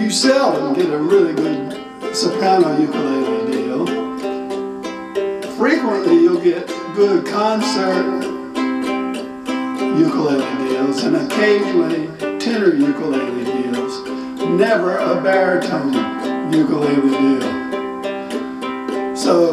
you seldom get a really good soprano ukulele deal. Frequently you'll get good concert ukulele deals and occasionally tenor ukulele deals. Never a baritone ukulele deal. So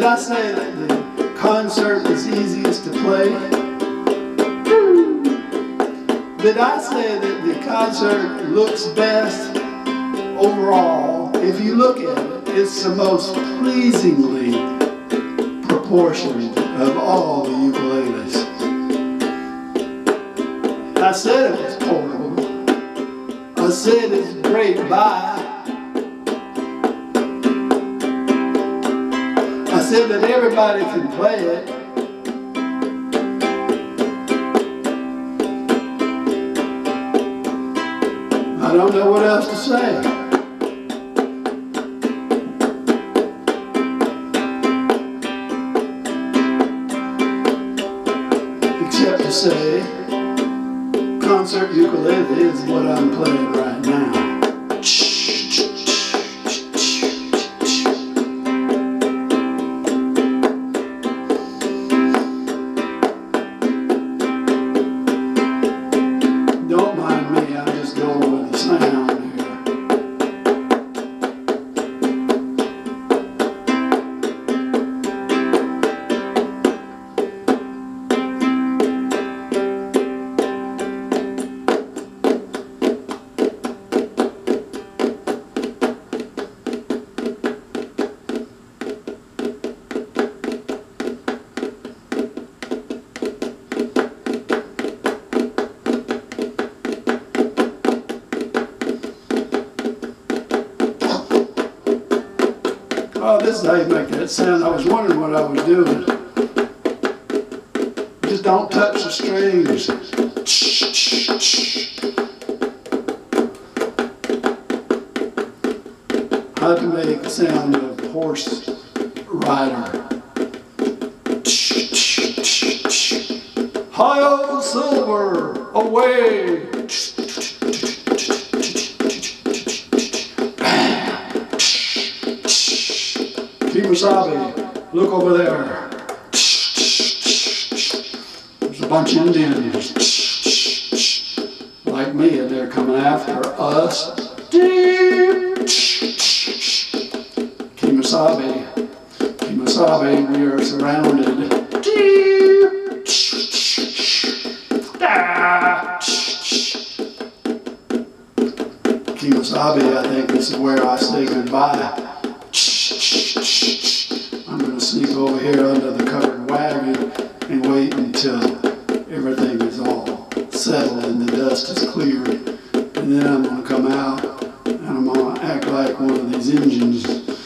Did I say that the concert is easiest to play? Did I say that the concert looks best overall? If you look at it, it's the most pleasingly proportioned of all the ukuleles. I said it was portable. I said it's great buy. Said that everybody can play it. I don't know what else to say. Except to say, concert ukulele is what I'm playing right now. Oh, this is how you make that sound. I was wondering what I was doing. Just don't touch the strings. How to make the sound of horse rider. Hi, old silver, away. Kemosabe, look over there. There's a bunch of Indians. Like me, and they're coming after us. Kemosabe, Kemosabe, we are surrounded. Kemosabe, I think this is where I say goodbye. I'm going to sneak over here under the covered wagon and wait until everything is all settled and the dust is cleared. And then I'm going to come out and I'm going to act like one of these engines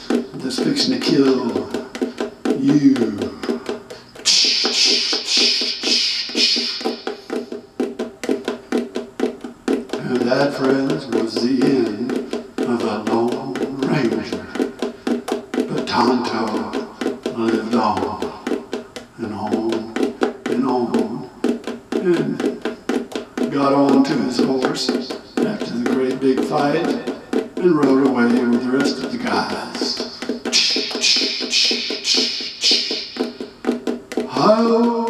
that's fixing to kill you. And that, friends, was the end of the Lone Ranger. Tonto lived on and on and on and got on to his horse after the great big fight and rode away with the rest of the guys. Oh,